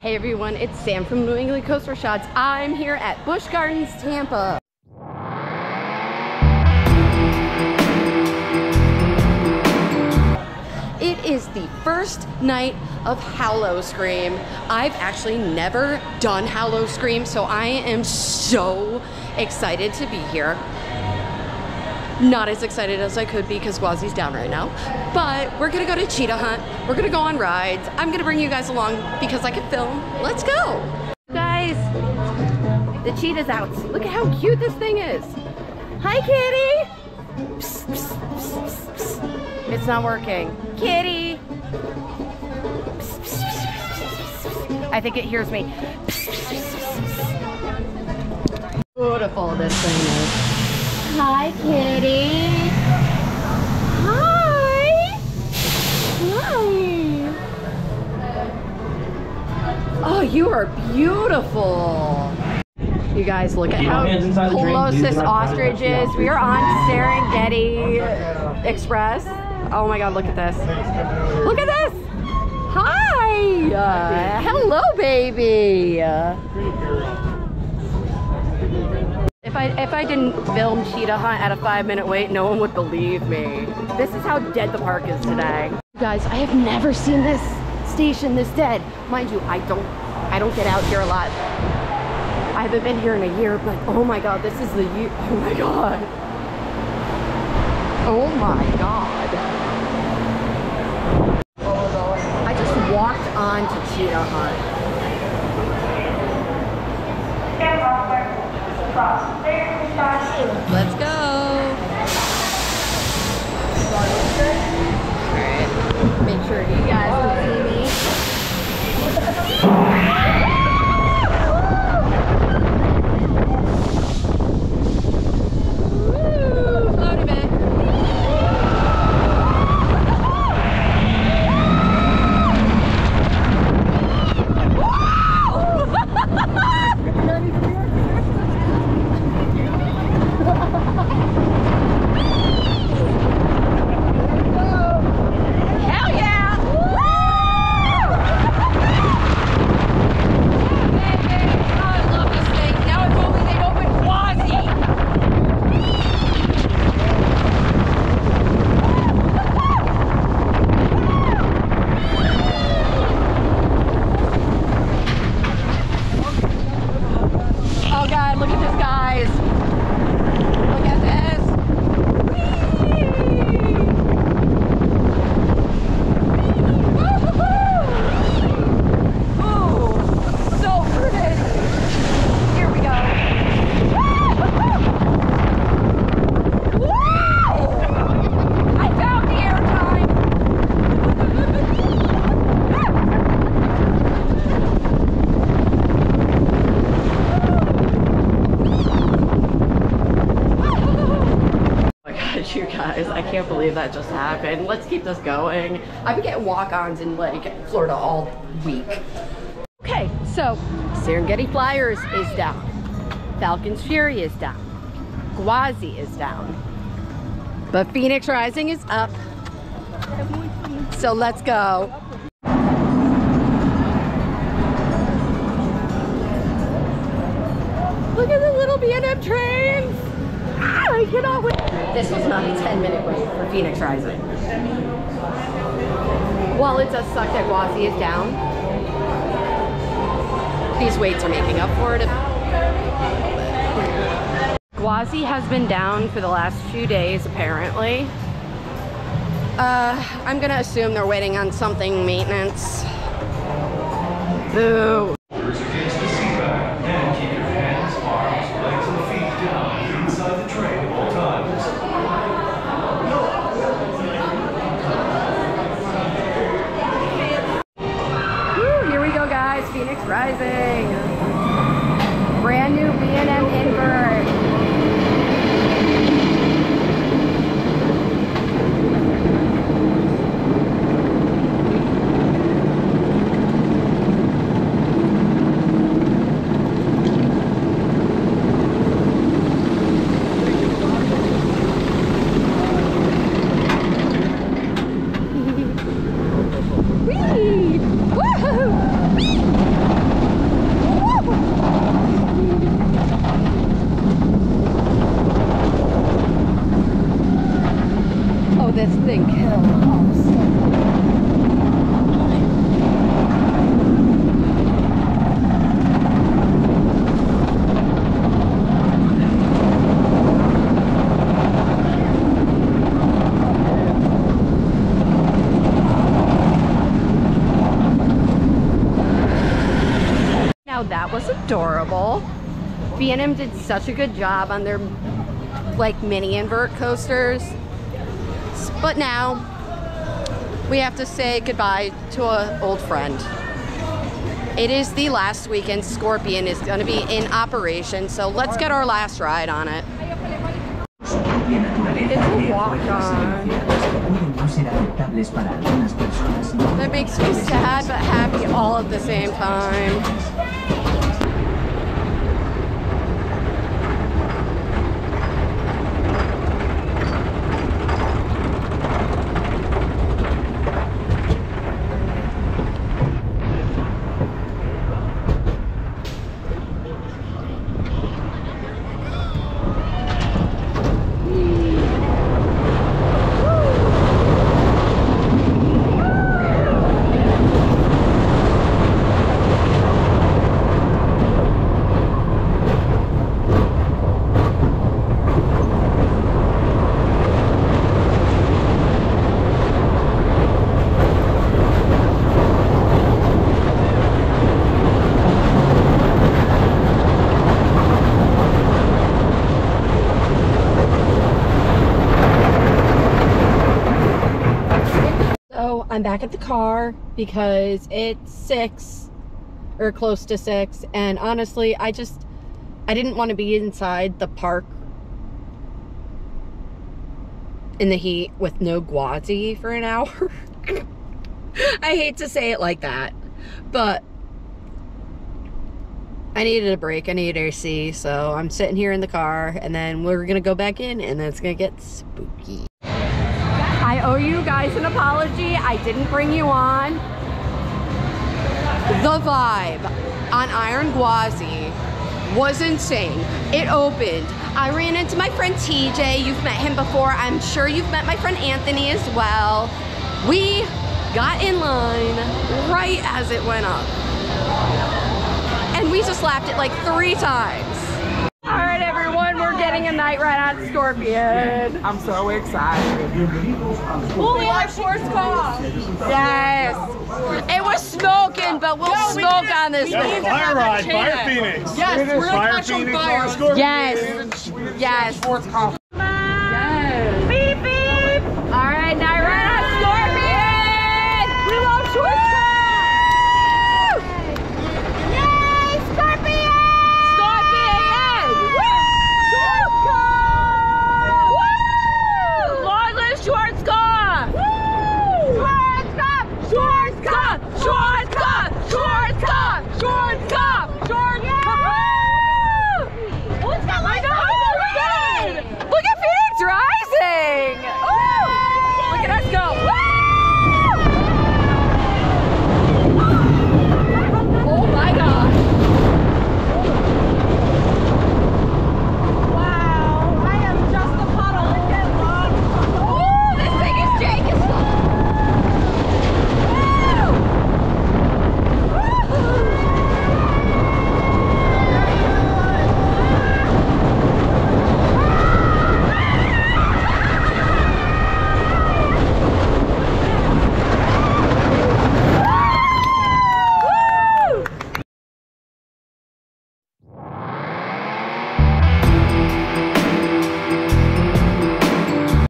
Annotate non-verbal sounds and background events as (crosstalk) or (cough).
Hey everyone, it's Sam from New England Coaster Shots. I'm here at Busch Gardens, Tampa. It is the first night of Howl-O-Scream. I've actually never done Howl-O-Scream, so I am so excited to be here. Not as excited as I could be because Gwazi's down right now. But we're gonna go to cheetah hunt. We're gonna go on rides. I'm gonna bring you guys along because I can film. Let's go. Guys, the cheetah's out. Look at how cute this thing is. Hi, kitty. Psst, psst, psst, psst. It's not working. Kitty. Psst, psst, psst, psst. I think it hears me. Psst, psst, psst, psst. Beautiful this thing is. Hi, kitty. Hi. Hi. Oh, you are beautiful. You guys, look at how your hands inside the drink. close this ostrich is. We are on Serengeti Express. Oh my God, look at this. Look at this. Hi. Uh, hello, baby. If I if I didn't film cheetah hunt at a five minute wait, no one would believe me. This is how dead the park is today. Guys, I have never seen this station this dead. Mind you, I don't I don't get out here a lot. I haven't been here in a year, but oh my god, this is the year. Oh my god. Oh my god. I just walked on to cheetah hunt. Let's go. Alright. Make sure you guys can see me. Woo! Float a bit. Hell yeah! I love this thing. Now if only they'd open Gwazi. Oh god, look at this guys. Look at this. Woo! Ooh, so pretty. Here we go. Woo! I found the airtime. Oh my god, you guys, I can't believe that just happened. Let's keep this going. I've been getting walk-ons in like Florida all week. Okay, so Serengeti Flyers is down. Falcons Fury is down. Gwazi is down. But Phoenix Rising is up. So let's go. Look at the little B&M trains. Ah, I cannot wait. This was not a 10 minute wait for Phoenix Rising. While it does suck that Gwazi is down, these weights are making up for it. Gwazi has been down for the last few days, apparently. Uh, I'm gonna assume they're waiting on something maintenance. Boo. First against the seatback, and keep your hands, arms, legs, and feet down inside the tray at all times. Woo, here we go, guys. Phoenix Rising. Brand new B&M invert. Whee! Woohoo! Whee! Now that was adorable. B&M did such a good job on their like mini invert coasters. But now we have to say goodbye to an old friend. It is the last weekend Scorpion is going to be in operation, so let's get our last ride on it. It's a walk fuerzas on. silenciadas que pueden no ser aceptables para algunas personas. y That makes me sad but happy all at the same time. So I'm back at the car because it's six or close to six. And honestly, I just, I didn't want to be inside the park in the heat with no Gwazi for an hour. (laughs) I hate to say it like that, but I needed a break. I needed AC. So I'm sitting here in the car and then we're going to go back in and then it's to get spooky. I owe you guys an apology. I didn't bring you on. The vibe on Iron Gwazi was insane. It opened. I ran into my friend TJ. You've met him before. I'm sure you've met my friend Anthony as well. We got in line right as it went up. And we just laughed it like three times. All right, everyone, we're getting a night ride on Scorpion. I'm so excited. Holy force call. Yes. It was smoking, but we'll smoke on this That's one. Fire Ride, Fire Phoenix. Yes, we're Fire catch Phoenix fire. on Scorpion. Yes. Yes. Sports coffee.